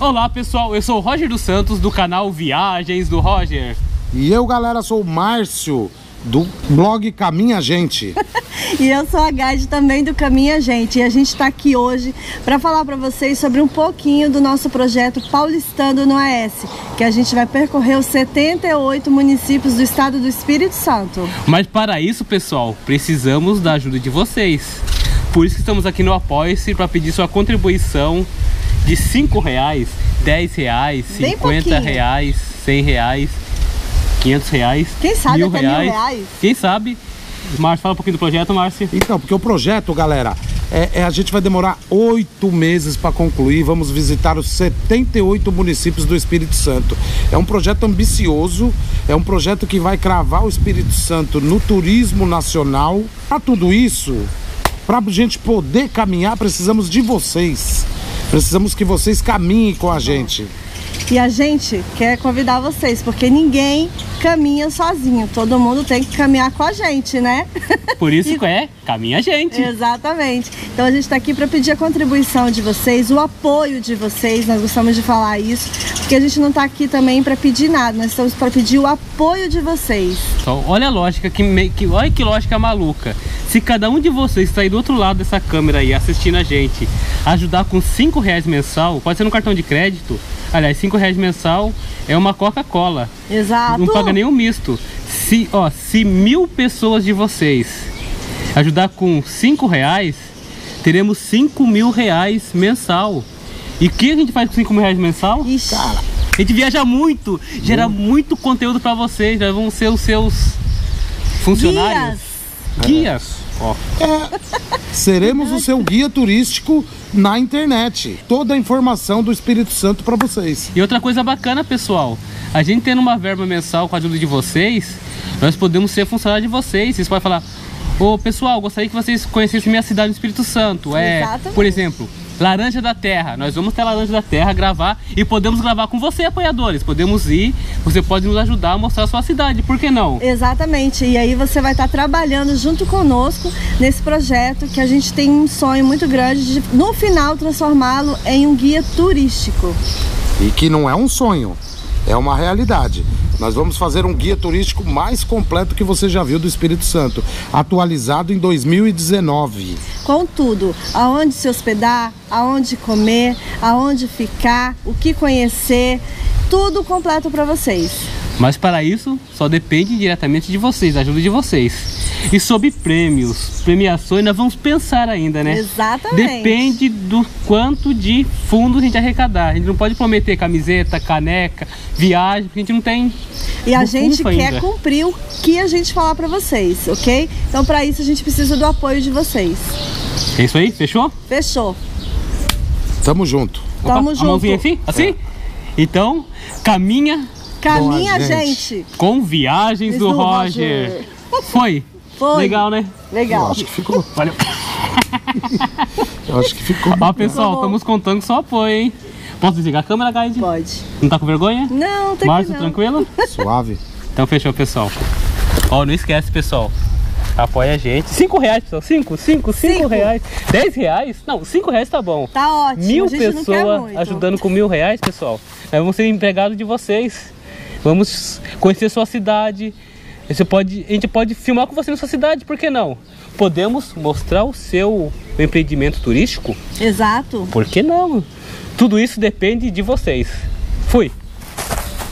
Olá pessoal, eu sou o Roger dos Santos do canal Viagens do Roger. E eu, galera, sou o Márcio do blog Caminha Gente. e eu sou a Gade também do Caminha Gente. E a gente está aqui hoje para falar para vocês sobre um pouquinho do nosso projeto Paulistando no AS, que a gente vai percorrer os 78 municípios do estado do Espírito Santo. Mas para isso, pessoal, precisamos da ajuda de vocês. Por isso que estamos aqui no Apoia-se para pedir sua contribuição de 5 reais, 10 reais, 50 reais, 100 reais 500 reais, Quem sabe mil até reais. mil reais. Quem sabe? Márcio, fala um pouquinho do projeto, Márcio. Então, porque o projeto, galera, é, é a gente vai demorar oito meses para concluir. Vamos visitar os 78 municípios do Espírito Santo. É um projeto ambicioso, é um projeto que vai cravar o Espírito Santo no turismo nacional. Para tudo isso, para a gente poder caminhar, precisamos de vocês. Precisamos que vocês caminhem com a gente. E a gente quer convidar vocês, porque ninguém caminha sozinho. Todo mundo tem que caminhar com a gente, né? Por isso que é Caminha a Gente. Exatamente. Então a gente está aqui para pedir a contribuição de vocês, o apoio de vocês. Nós gostamos de falar isso, porque a gente não está aqui também para pedir nada. Nós estamos para pedir o apoio de vocês. Então, olha a lógica, que, me... que, olha que lógica maluca. Se cada um de vocês está aí do outro lado dessa câmera aí, assistindo a gente, ajudar com 5 reais mensal, pode ser no cartão de crédito, Aliás, 5 reais mensal é uma Coca-Cola. Exato. Não paga nenhum misto. Se, ó, se mil pessoas de vocês ajudar com 5 reais, teremos 5 mil reais mensal. E o que a gente faz com 5 mil reais mensal? Ixi. Cara, a gente viaja muito, gera muito conteúdo para vocês, já vão ser os seus funcionários. Guias. Guias. Ó. É, seremos o seu guia turístico na internet. Toda a informação do Espírito Santo para vocês. E outra coisa bacana, pessoal, a gente tendo uma verba mensal com a ajuda de vocês, nós podemos ser funcionário de vocês. Vocês podem falar, ô pessoal, gostaria que vocês conhecessem minha cidade no Espírito Santo. É, Exatamente. por exemplo, Laranja da Terra. Nós vamos ter Laranja da Terra gravar e podemos gravar com você, apoiadores. Podemos ir, você pode nos ajudar a mostrar a sua cidade, por que não? Exatamente. E aí você vai estar trabalhando junto conosco nesse projeto que a gente tem um sonho muito grande de, no final, transformá-lo em um guia turístico. E que não é um sonho, é uma realidade. Nós vamos fazer um guia turístico mais completo que você já viu do Espírito Santo, atualizado em 2019. Com tudo, aonde se hospedar, aonde comer, aonde ficar, o que conhecer, tudo completo para vocês. Mas para isso, só depende diretamente de vocês, da ajuda de vocês. E sobre prêmios, premiações, nós vamos pensar ainda, né? Exatamente. Depende do quanto de fundo a gente arrecadar. A gente não pode prometer camiseta, caneca, viagem, porque a gente não tem. E a gente quer ainda. cumprir o que a gente falar para vocês, ok? Então, para isso, a gente precisa do apoio de vocês. É isso aí? Fechou? Fechou. Tamo junto. Tamo Opa, junto. A mãozinha assim? Assim? É. Então, caminha. Caminha, gente. gente. Com viagens do, do Roger. Roger. Foi. Foi. Legal, né? Legal. Eu acho que ficou. Valeu. Eu acho que ficou. Ó, pessoal, estamos contando seu apoio, hein? Posso desligar a câmera, Guide? Pode. Não tá com vergonha? Não, tem Márcio, tranquilo? Suave. Então fechou, pessoal. Ó, não esquece, pessoal. Apoia a gente. Cinco reais, pessoal. Cinco, cinco, cinco, cinco. reais. Dez reais? Não, cinco reais tá bom. Tá ótimo. Mil pessoas ajudando com mil reais, pessoal. Nós vamos ser empregados de vocês. Vamos conhecer sua cidade, você pode, a gente pode filmar com você na sua cidade, por que não? Podemos mostrar o seu empreendimento turístico? Exato. Por que não? Tudo isso depende de vocês. Fui.